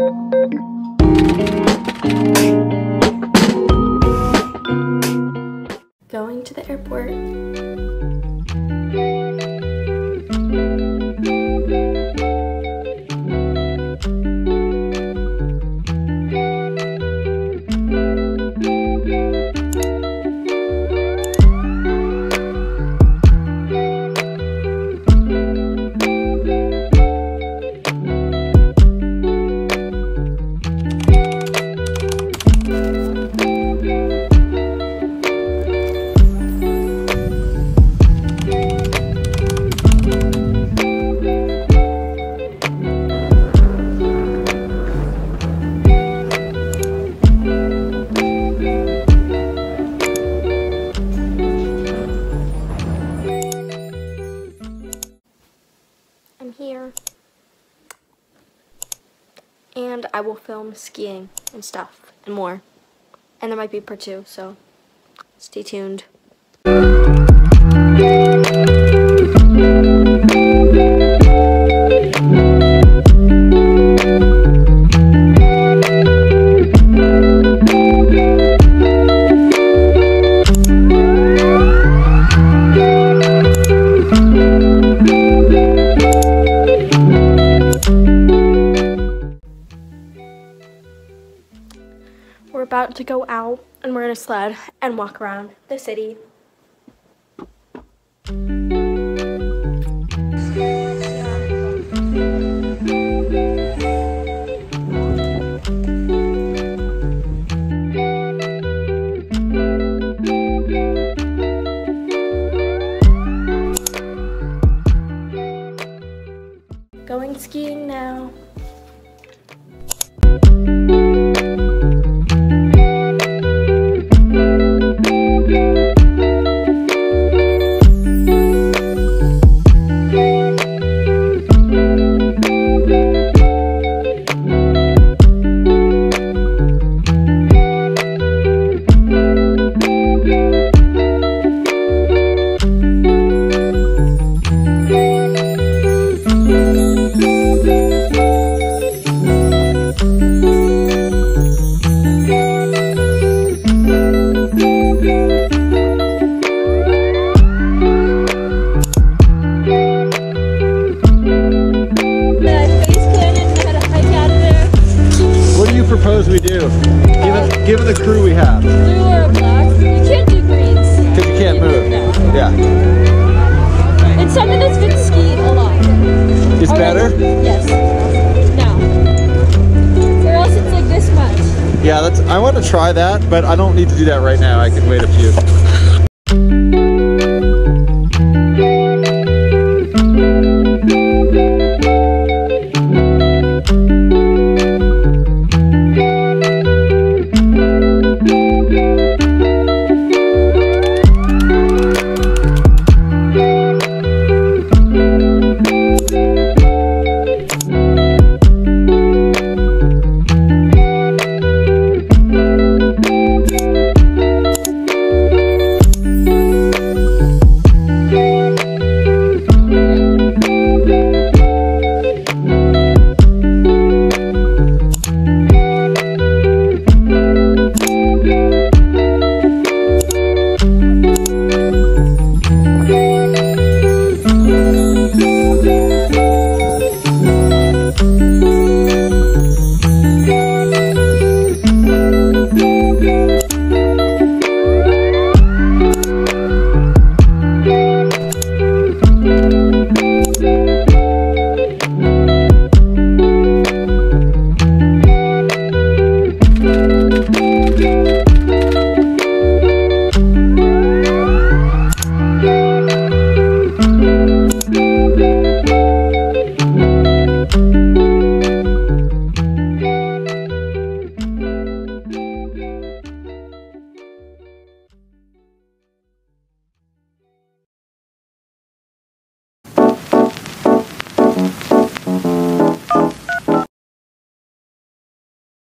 Going to the airport. I will film skiing and stuff and more. And there might be part two, so stay tuned. About to go out and we're in a sled and walk around the city. Going skiing now. Propose we do? Given, given the crew we have, Blue or black? You can't do greens. because you can't move. No. Yeah. It's something that's been skied a lot. It's better? Yes. No. Or else it's like this much. Yeah, that's. I want to try that, but I don't need to do that right now. I can wait a few.